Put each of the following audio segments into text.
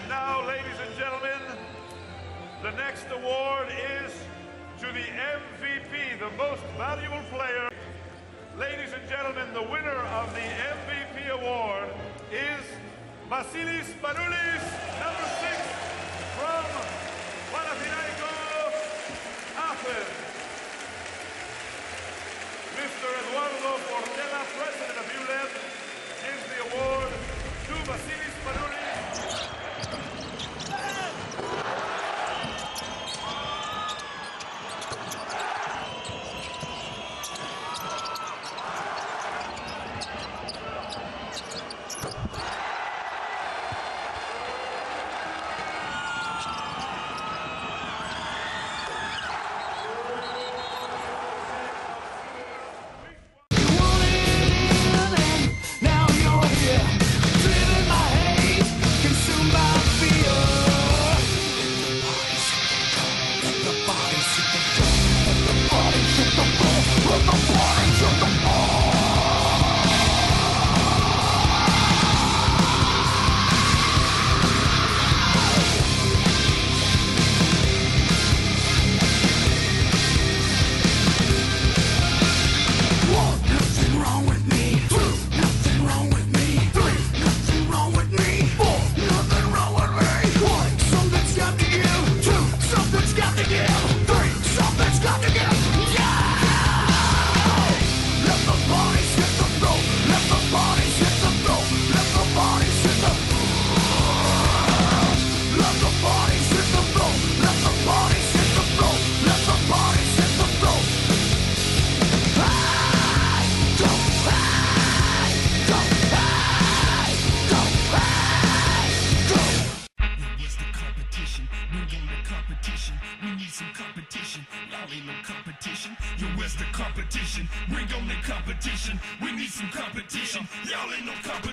And now, ladies and gentlemen, the next award is to the MVP, the most valuable player. Ladies and gentlemen, the winner of the MVP award is Vasilis Spanoulis, number six, from Panathinaikos, Athens. Mr. Eduardo Portela, president of ULEB, gives the award to Vasilis Spanoulis. some competition. Y'all ain't no competition.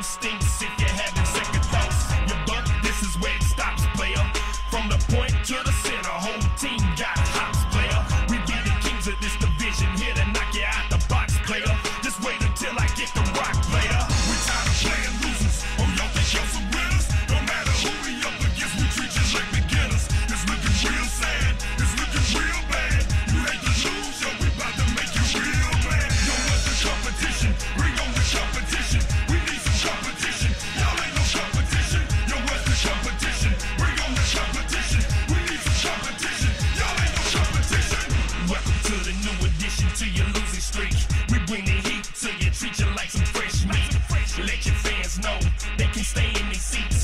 instinct. seats.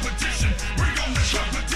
competition. Bring on the competition.